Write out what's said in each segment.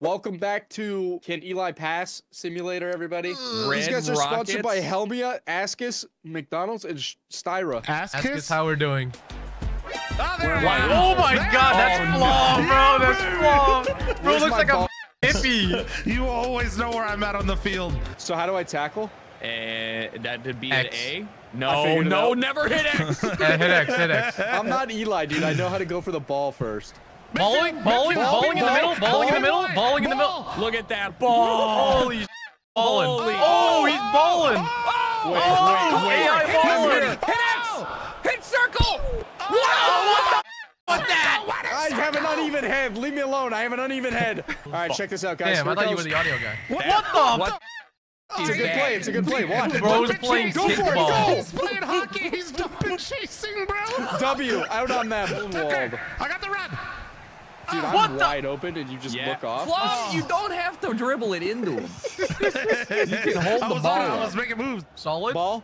Welcome back to Can Eli Pass Simulator, everybody. These guys are sponsored by Rockets. Helmia, Askus, McDonald's, and Styra. Ask, Ask us us how we're doing. Oh, there Where it am Oh my There god, that's is. flaw, bro. That's flaw. Bro Where's looks like ball? a hippie. You always know where I'm at on the field. So how do I tackle? Uh, that would be X. an A. No, figured no, never hit X. Hit X, hit X. I'm not Eli, dude. I know how to go for the ball first. Balling, balling, Ball, balling in the middle, balling in the middle, ball, balling in the middle. Look at that ball. Holy sh- balling. Holy- Oh, he's balling. Oh, wait, Oh, wait, oh, wait. AI I'm balling. Hit X. Hit circle. Oh, wow, what the? What's that? I have an uneven head. Leave me alone. I have an uneven head. All right, check this out, guys. Damn, I thought you were the audio guy. What? What the? What? It's a good play. It's a good play. Watch. Bro's playing Go for it, kickball. go. He's playing hockey. He's dumping chasing, bro. W out on that moonwall. I got the run. I'm What the- wide open and you just Yeah. look off. Flaw, oh. you don't have to dribble it into him. you can hold I the ball. on, I up. was making moves. Solid. Ball.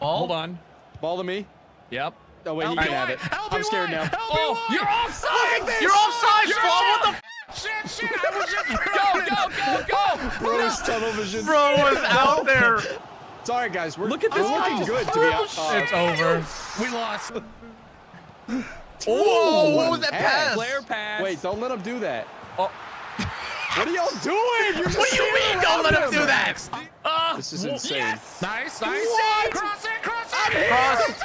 Ball. Oh. Hold on. Ball to me. Yep. Oh, wait, he can have it. I'm scared now. LBY. Oh, you're offside. You're offside, Flaw. What the? f- Shit, shit. I was just Go, go, go, go. Bro's tunnel vision. Bro was out there. Sorry, guys. We're, Look at we're this guy looking good, to be honest. It's over. We lost. Oh, what was that Pass. pass? Player pass. Wait, don't let him do that. Oh. What are y'all doing? You're What do you mean? Don't let him around do that. Uh, This is insane. Yes. Nice, nice. What? Cross it, cross it. Cross.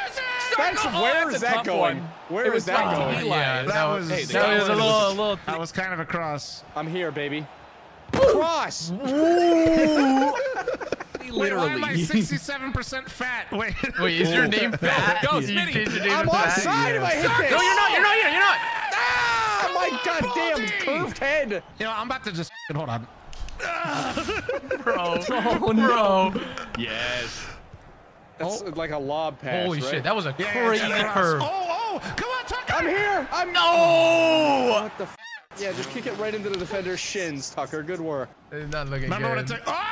That's Oh, where that's is that going? one. Where It is that going? Yeah, That that was- was Hey, that was a little, a little. That was kind of a cross. I'm here, baby. Cross. Wait, why am I Literally. 67% fat? Wait. Wait, is your name Fat? Go, Smitty. changed your name I'm to Fat? offside if I hit this. No, you're not. You're not. You're not. Ah, my goddamn Baldy. curved head. You know, I'm about to just hold on. Bro. Oh, no. Bro. Yes. That's like a lob pass. Holy right? shit, that was a Yeah, crazy it's curve. Oh, oh, come on, Tucker. I'm here. I'm No! What the? F- yeah, just kick it right into the defender's shins, Tucker. Good work. It's not looking Remember what it good. took? Oh, let's go.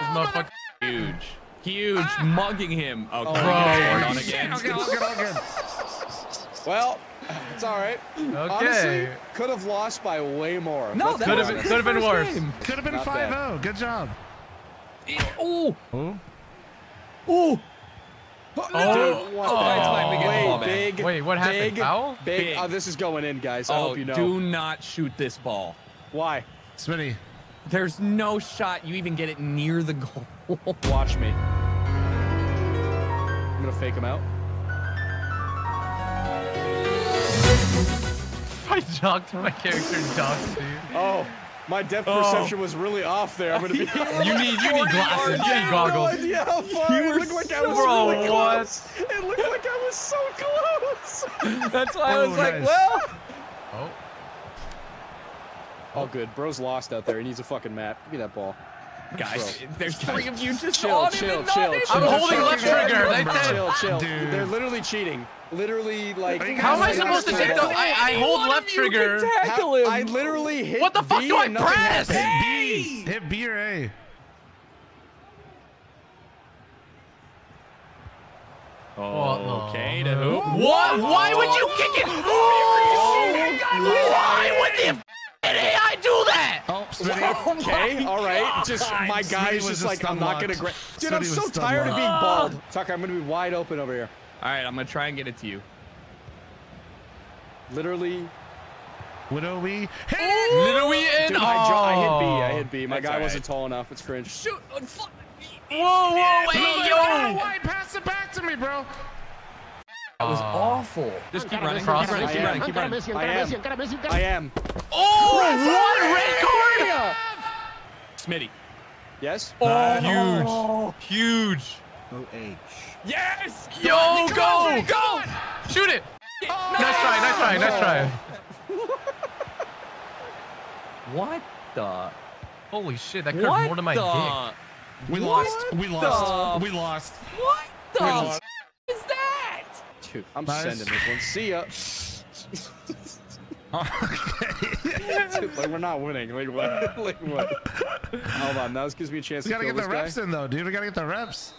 This motherfucker. Huge. Huge. Ah. Mugging him. Oh, oh, okay. Oh, bro. bro. On again. Okay, all good, all good. Well, it's all right. Honestly, Okay. could have lost by way more. No, Let's that Could have honest. could have been worse. game. Could have been 5-0. Good job. Oh. Oh. Oh. Oh, Oh. what Oh. the- That's fine, we get the Wait, big. Wait, what happened? Big, Foul? Big. Big. Oh, this is going in, guys. I Oh, hope you know. do not shoot this ball. Why? Smitty. There's no shot you even get it near the goal. Watch me. I'm gonna fake him out. I jogged my character ducked, dude. Oh, my depth Oh. perception was really off there. I'm gonna be. You need you need glasses. You need I have no goggles. idea how far. You it were looked like I was Bro, really what? close. It looked like I was so close. That's why I Oh, was like, well. Oh, Oh, good. Bro's lost out there. He needs a fucking map. Give me that ball. Guys, there's three of you just Chill, on chill, him and not chill, chill. I'm holding chill, left chill, trigger. They chill, said- Chill, chill. Dude. They're literally cheating. Literally, like. How am I supposed to take the? I, I hold left of you can trigger. tackle him. I literally hit. What the fuck B do I press? Hit B. Hit B or A. Oh, Okay, to oh. who? What? Why would you kick it? Oh. Why would the f***ing AI do that? Oh, Smitty. Okay, all right. Just my Smitty guy's just just like, I'm not gonna. Gra- Dude, I'm so was tired of being unlocked. bald. Tucker, I'm gonna be wide open over here. All right, I'm gonna try and get it to you. Literally. Widow we. Hit Little we in. Dude, I, I hit B. I Oh. hit B. My That's guy all wasn't tall enough. It's cringe. Shoot! uh, fu- Whoa, whoa, it. hey, Oh, yo! why? Pass it back to me, bro. That was Oh. awful. Just keep running. Keep running. Keep running. Keep running. I am. I am. Oh, what? Red card? Yeah. Smitty. Yes. Uh, oh, huge, huge. Yes! Yo, Come go, go! Shoot it! Oh, Nice try, nice try, nice try. What the? Holy shit, that curved What more than my the? dick. We What lost. We lost. f- We lost. What the We f- lost. is that? Dude, I'm Nice. sending this one. See ya. Okay. Dude, like we're not winning. Like what? like what? Hold on. Now this gives me a chance we to gotta kill get this the reps guy. in though, dude. We gotta get the reps.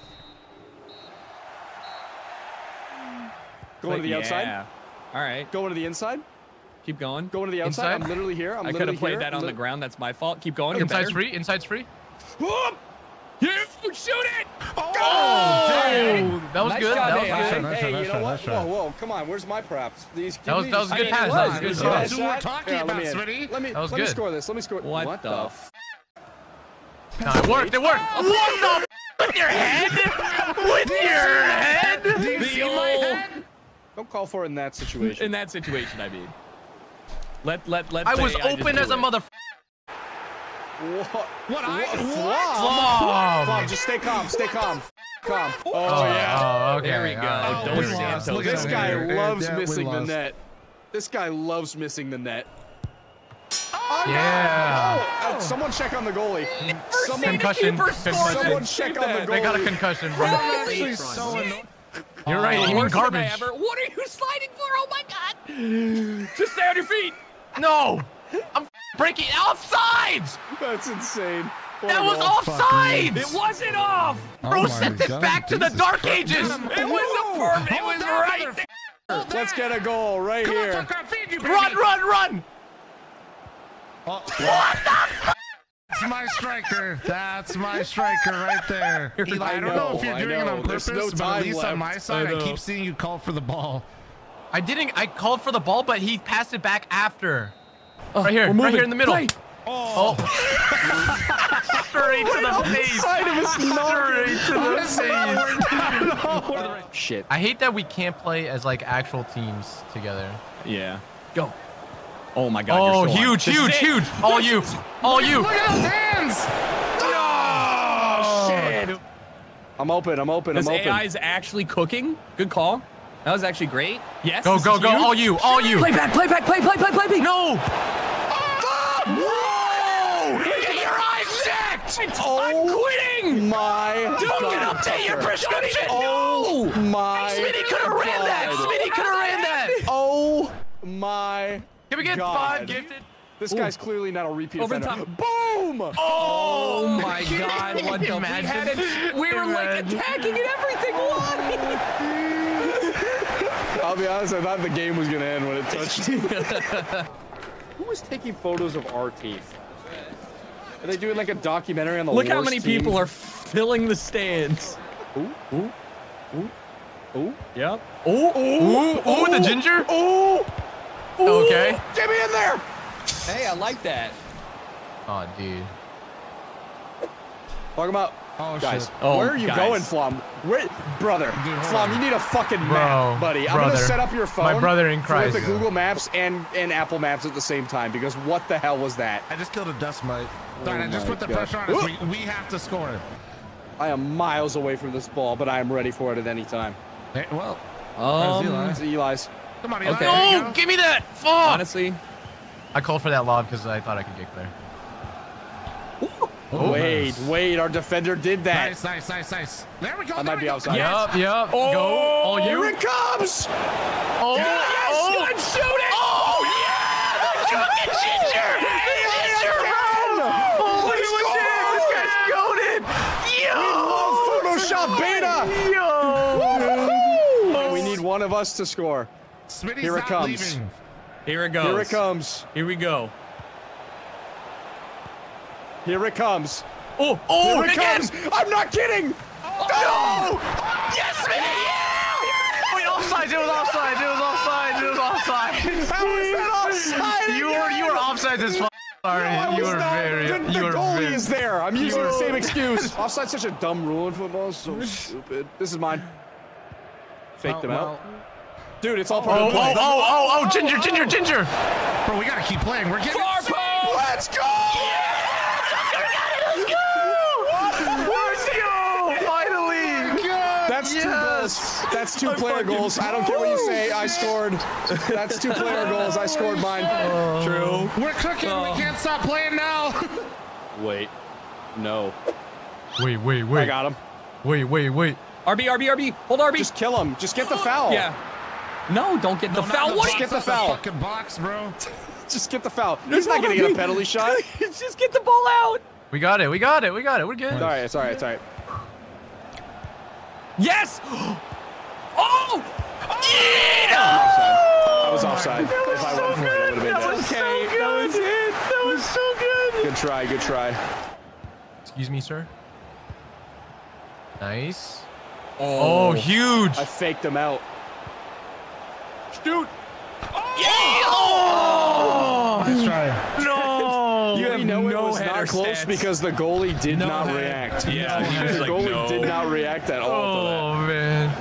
Going to the outside. Yeah. All right. Going to the inside. Keep going. Going to the outside. Inside? I'm literally here. I'm I could have played here. that on the ground. That's my fault. Keep going. You're Inside's better. free. Inside's free. Whoop! You shoot it! Oh, oh that was Nice good. That was AI. good. Hey, Nice hey, try, you know what? nice try. Whoa, whoa, come on. Where's my props? These. give That was- that was these- good pass. That was was. good pass. That's what we're talking Yeah, let about, me. Smitty. Let me, That was let me score this. Let me score. What what the the? f- No, it worked. It worked. What the? With your head? With your head? Do you The see my old- head? Don't call for it in that situation. In that situation, I mean. Let let let. I was open as a it. mother. What? What? I- What? what? Flom. Flom. Flom, just stay calm. Stay calm. Calm. Oh, Oh, yeah. Oh, okay. There we go. all right. Don't we stand lost. so Look This guy here. loves Yeah, missing the net. This guy loves missing the net. Oh, Yeah. Oh, uh, someone check on the goalie. Someone, Concussion. Concussion. someone check on the goalie. They got a concussion, bro. Actually, so annoying. You're right. The You mean thing I garbage? ever- What are you sliding for? Oh my god! Just stay on your feet. No. I'm breaking offsides. That's insane. What That oh, was offside! It wasn't off. Oh Bro, Oh my sent this God, back to the Jesus dark Christ. ages. It was a perfect. It was right. there. Let's get a goal right Come on, here. Tucker, feed you, baby. Run, run, run. Oh. That's my striker. That's my striker right there. Eli, I, I don't know, if know, you're I doing it know. on There's purpose, no but time at least on my left. side, I I, know. keep seeing you call for the ball. I didn't. I called for the ball, but he passed it back after. Oh, right here, we're right moving. here in the middle. Play. Oh. Straight to the face. Side of his Straight to the face. Shit. I hate that we can't play as like actual teams together. Yeah. Go. Oh my god. Oh, you're so huge, This huge, it. huge. All you, all you. Look at those hands! Oh, shit. I'm open. I'm open. This I'm open. AI is actually cooking. Good call. That was actually great. Yes. Go, go, go. huge. All you, all you. Play back. Play back. Play. Play. Play. Play. play. No. Whoa! Get your eyes checked. Oh I'm quitting. My Don't get God, update your Tucker. prescription. Oh No. my. Smitty could have ran that. God. Smitty could have ran that. Oh my. Can we get God. five gifted? This guy's clearly not a repeat Over the offender. top. Boom! Oh, oh my god, what the we Imagine. had it. We were like attacking and everything. Why? I'll be honest, I thought the game was gonna end when it touched you. Who was taking photos of our teeth? Are they doing like a documentary on the Look how many team? people are filling the stands. Ooh, ooh, ooh, ooh. Yep. Ooh, Ooh, ooh, ooh, the ginger. Ooh! Okay. Get me in there! hey, I like that. Oh, dude. Talk about Oh, guys. shit. Oh, where are you guys. going, Flom? Where, brother? Dude, Flom, you need a fucking Bro, map, buddy. I'm gonna set up your phone. My brother in Christ. With the Google Maps and and Apple Maps at the same time because what the hell was that? I just killed a dust mite. Sorry, I just Oh put the God. pressure on us. We, we have to score. I am miles away from this ball, but I am ready for it at any time. Hey, well, Um, Eli. It's Eli's. come on, Eli. Okay. No, give me that. Fuck. honestly, I called for that lob because I thought I could get clear. Oh, wait, nice. wait, our defender did that. Nice, nice, nice, nice. There we go. I might we be go. outside. Yup, yup. Go. Oh, All Here it comes! Oh, Yes, oh. good, shoot it! Oh, oh yeah! Fucking ginger! Ginger, bro! Oh, This guy's goaded! Yo! Photoshop beta! Yo! Oh, we need one of us to score. Smitty's Here it comes. leaving. here it goes. Here it comes. Here we go. Here it comes. Oh, oh, Here it again! comes. I'm not kidding. Oh! No! Yes, man! Yeah! Wait, offside! It was offside! It was offside! It was offside! How is that offside? You were you were offside as fuck. Sorry, No, I you were not. very The, the goalie very, is there. I'm using were- the same excuse. Offside's such a dumb rule in football. It's so stupid. This is mine. Fake Well, them well, out. Dude, it's all part Oh, of the oh, play. oh, oh, oh, ginger, ginger, oh! ginger! Bro, we gotta keep playing. We're getting. Farpo! Let's go! Let's go! Finally! That's two Yes! goals. That's two player goals. I don't care what you say. I scored. That's two player goals. I scored mine. Oh. True. We're cooking. Oh. We can't stop playing now. Wait. No. Wait, wait, wait. I got him. wait, wait, wait. RB, RB, RB. Hold RB. Just kill him. Just get the foul. yeah. No, don't get the Not foul. the What? box, get the not foul. fucking box, bro. Just get the foul. He's not gonna get a penalty shot. Just get the ball out. We got it, we got it, we got it. We're good. It's all right. It's all right. It's all right. Yes. Oh! I'm that was offside. if I went for it, it would have been dead. Okay, that was it. That was so good. Good try, good try. Excuse me, sir. Nice. Oh, oh huge. I faked him out. Shoot. Nice try. No. You have know no it was header not close stats. because the goalie did No not head. react. Yeah, he was the like, goalie no. did not react at all Oh, man.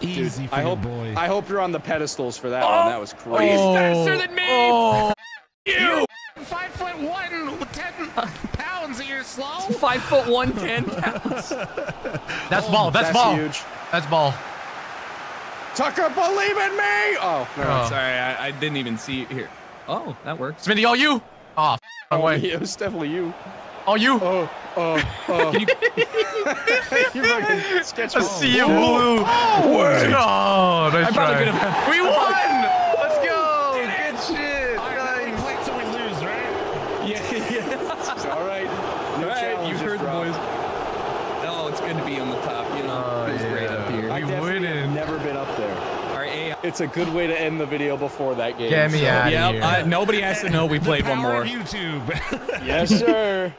Easy for to that. I hope boy. I hope you're on the pedestals for that oh. one. That was oh. crazy. He's Oh. faster than me. Oh. You. Five foot one, ten pounds. You're slow. Five foot one, ten pounds. That's oh, ball. That's, That's ball. huge. That's ball. Tucker, believe in me. Oh, no. Oh. Sorry, I, I didn't even see it here. Oh, that works. Smithy, all you. Oh, f- wrong Oh, way. it was definitely you. All you. Oh, oh, oh. Can you, you fucking sketch I me. see you oh. blue. Oh, nice I probably try. could have. We won. Let's go. Good shit. All right, we play till we lose, right? Yeah, yeah. It's all right. All New right, challenge you is heard the dropped. boys. Oh, it's good to be on the top. You know, Oh, feels great yeah. up here. I We definitely have winning. never been up there. All right, hey, It's a good way to end the video before that game. Get me so- out of yeah, here. uh, nobody has to know we played the one power more. of YouTube. Yes, sir.